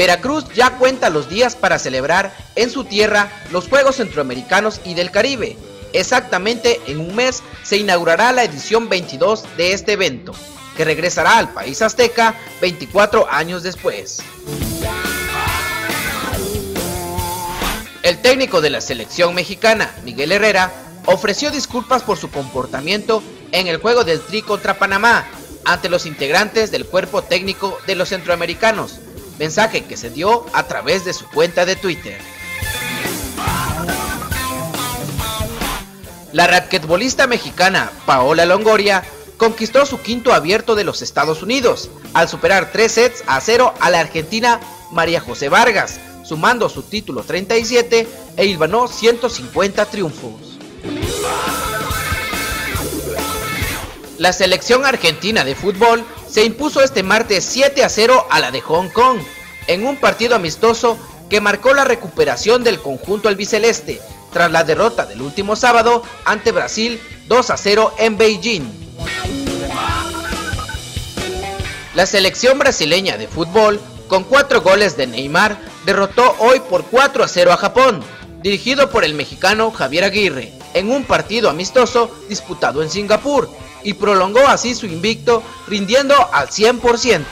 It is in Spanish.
Veracruz ya cuenta los días para celebrar en su tierra los Juegos Centroamericanos y del Caribe. Exactamente en un mes se inaugurará la edición 22 de este evento, que regresará al país azteca 24 años después. El técnico de la selección mexicana, Miguel Herrera, ofreció disculpas por su comportamiento en el juego del Tri contra Panamá ante los integrantes del cuerpo técnico de los centroamericanos, mensaje que se dio a través de su cuenta de Twitter. La raquetbolista mexicana Paola Longoria conquistó su quinto abierto de los Estados Unidos al superar tres sets a cero a la argentina María José Vargas, sumando su título 37 e hilvanó 150 triunfos. La selección argentina de fútbol se impuso este martes 7 a 0 a la de Hong Kong, en un partido amistoso que marcó la recuperación del conjunto albiceleste tras la derrota del último sábado ante Brasil 2 a 0 en Beijing. La selección brasileña de fútbol, con cuatro goles de Neymar, derrotó hoy por 4 a 0 a Japón, dirigido por el mexicano Javier Aguirre, en un partido amistoso disputado en Singapur, y prolongó así su invicto, rindiendo al 100%.